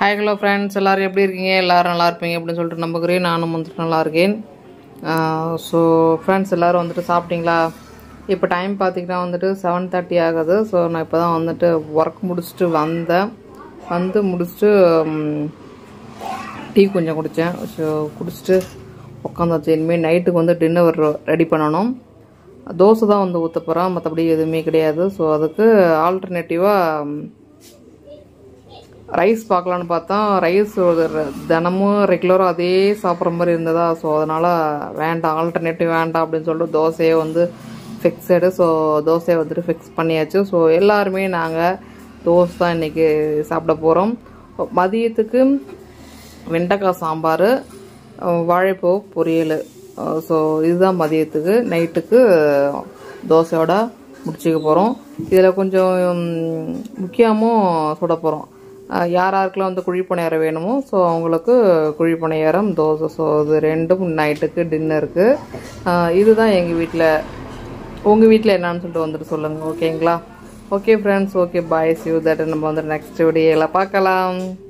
Hi hello friends எல்லோரும் எப்படி இருக்கீங்க? எல்லோரும் நல்லா இருப்பீங்க அப்படின்னு சொல்லிட்டு நம்புகிறேன். நானும் வந்துட்டு நல்லா இருக்கேன். ஸோ ஃப்ரெண்ட்ஸ் எல்லோரும் வந்துட்டு சாப்பிட்டீங்களா? இப்போ டைம் பார்த்தீங்கன்னா வந்துட்டு செவன் தேர்ட்டி ஆகுது. ஸோ நான் இப்போ தான் வந்துட்டு ஒர்க் முடிச்சுட்டு வந்தேன். வந்து முடிச்சுட்டு டீ கொஞ்சம் குடித்தேன் ஸோ குடிச்சிட்டு உட்காந்தாச்சு இனிமேல் நைட்டுக்கு வந்து டின்னர் ரெடி பண்ணணும். தோசை தான் வந்து ஊற்ற போகிறேன் மற்றபடி எதுவுமே கிடையாது. ஸோ அதுக்கு ஆல்டர்னேட்டிவாக ரைஸ் பார்க்கலான்னு பார்த்தா ரைஸ் தினமும் ரெகுலராக அதே சாப்பிட்ற மாதிரி இருந்ததா ஸோ அதனால் வேண்டாம் ஆல்டர்னேட்டிவ் வேண்டாம் அப்படின்னு சொல்லிட்டு தோசையை வந்து ஃபிக்ஸடு ஸோ தோசையை வந்துட்டு ஃபிக்ஸ் பண்ணியாச்சு. ஸோ எல்லாருமே நாங்கள் தோசை தான் இன்றைக்கி சாப்பிட போகிறோம் மதியத்துக்கு வெண்டைக்காய் சாம்பார் வாழைப்பூ பொரியல். ஸோ இதுதான் மதியத்துக்கு. நைட்டுக்கு தோசையோட முடிச்சுக்க போகிறோம் இதில் கொஞ்சம் முக்கியமும் சுட போகிறோம் யார் யாருக்கெல்லாம் வந்து குழிப்பணியாரம் வேணுமோ ஸோ அவங்களுக்கு குழிப்பணியாரம் தோசை ஸோ இது ரெண்டும் நைட்டுக்கு டின்னருக்கு இதுதான் எங்கள் வீட்டில் உங்கள் வீட்டில் என்னன்னு சொல்லிட்டு வந்துட்டு சொல்லுங்கள் ஓகேங்களா okay friends okay bye you that நம்ம வந்து நெக்ஸ்ட் வீடியோவில் பார்க்கலாம்.